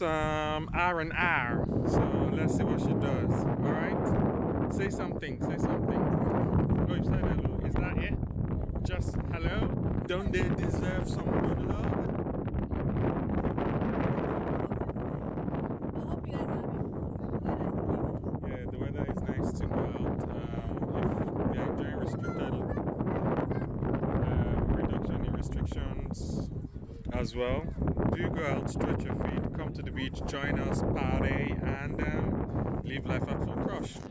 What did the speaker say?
R and R. So let's see what she does. All right. Say something. Say something. Oh, you said hello. Is that it? Just hello? Don't they deserve some good love? Yeah, the weather is nice to go out. Um, if enjoying restricted um, reduction in restrictions as well, do go out, stretch your feet, come to the beach, join us, party, and um, live life at full crush.